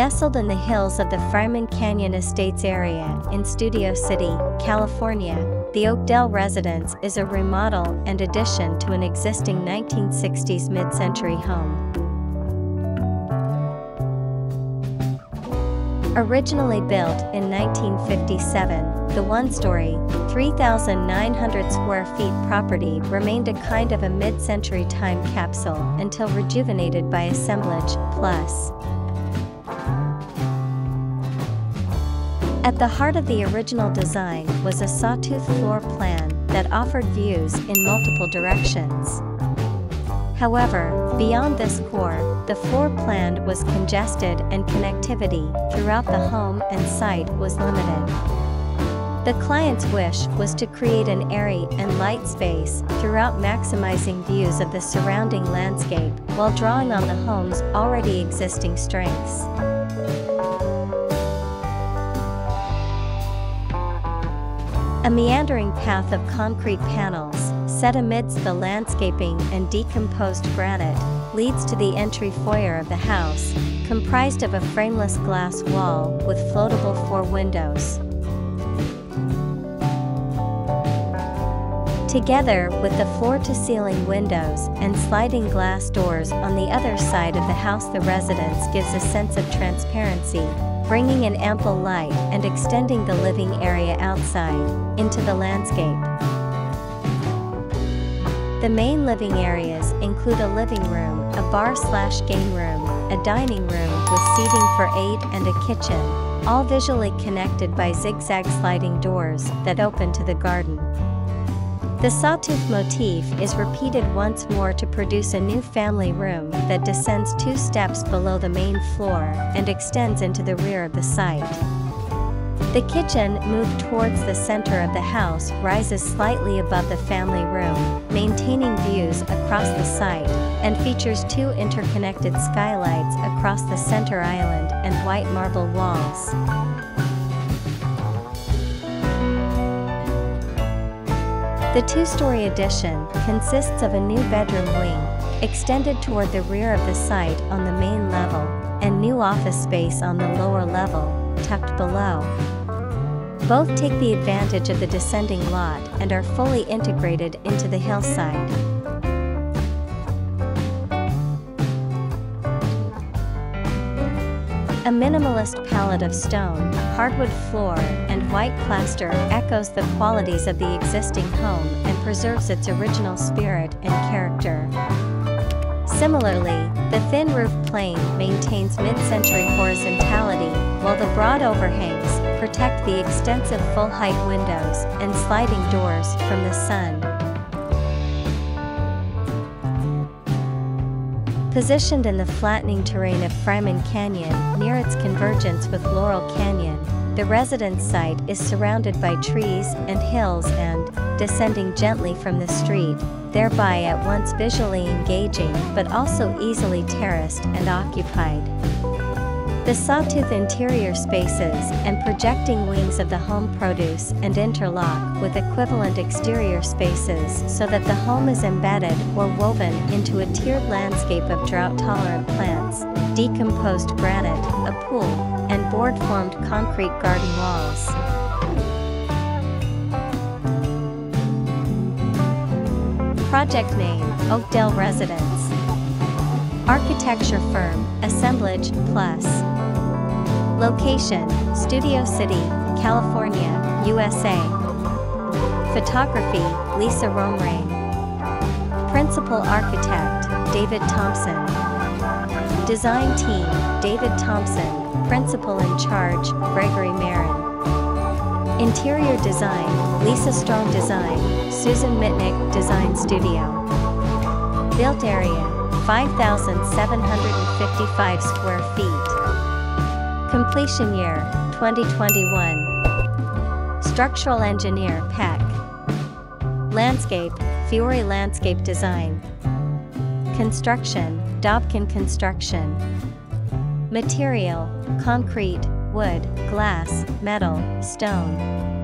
Nestled in the hills of the Fryman Canyon Estates area in Studio City, California, the Oakdell residence is a remodel and addition to an existing 1960s mid century home. Originally built in 1957, the one story, 3,900 square feet property remained a kind of a mid century time capsule until rejuvenated by Assembledge Plus. At the heart of the original design was a sawtooth floor plan that offered views in multiple directions. However, beyond this core, the floor plan was congested and connectivity throughout the home and site was limited. The client's wish was to create an airy and light space throughout maximizing views of the surrounding landscape while drawing on the home's already existing strengths. A meandering path of concrete panels, set amidst the landscaping and decomposed granite, leads to the entry foyer of the house, comprised of a frameless glass wall with floatable four windows. Together with the floor to ceiling windows and sliding glass doors on the other side of the house, the residence gives a sense of transparency bringing in ample light and extending the living area outside into the landscape. The main living areas include a living room, a bar slash game room, a dining room with seating for eight and a kitchen, all visually connected by zigzag sliding doors that open to the garden. The sawtooth motif is repeated once more to produce a new family room that descends two steps below the main floor and extends into the rear of the site. The kitchen, moved towards the center of the house, rises slightly above the family room, maintaining views across the site, and features two interconnected skylights across the center island and white marble walls. The two-story addition consists of a new bedroom wing, extended toward the rear of the site on the main level, and new office space on the lower level, tucked below. Both take the advantage of the descending lot and are fully integrated into the hillside. A minimalist palette of stone, hardwood floor, and white plaster echoes the qualities of the existing home and preserves its original spirit and character. Similarly, the thin roof plane maintains mid-century horizontality, while the broad overhangs protect the extensive full-height windows and sliding doors from the sun. Positioned in the flattening terrain of Fryman Canyon near its convergence with Laurel Canyon, the residence site is surrounded by trees and hills and, descending gently from the street, thereby at once visually engaging but also easily terraced and occupied. The sawtooth interior spaces and projecting wings of the home produce and interlock with equivalent exterior spaces so that the home is embedded or woven into a tiered landscape of drought-tolerant plants, decomposed granite, a pool, and board-formed concrete garden walls. Project name, Oakdell Residence. Architecture firm, Assembledge Plus. Location Studio City, California, USA. Photography Lisa Romerein. Principal Architect David Thompson. Design Team David Thompson, Principal in Charge Gregory Marin. Interior Design Lisa Strong Design, Susan Mitnick Design Studio. Built Area 5,755 square feet. Completion year 2021. Structural engineer Peck. Landscape Fiore Landscape Design. Construction Dobkin Construction. Material Concrete, wood, glass, metal, stone.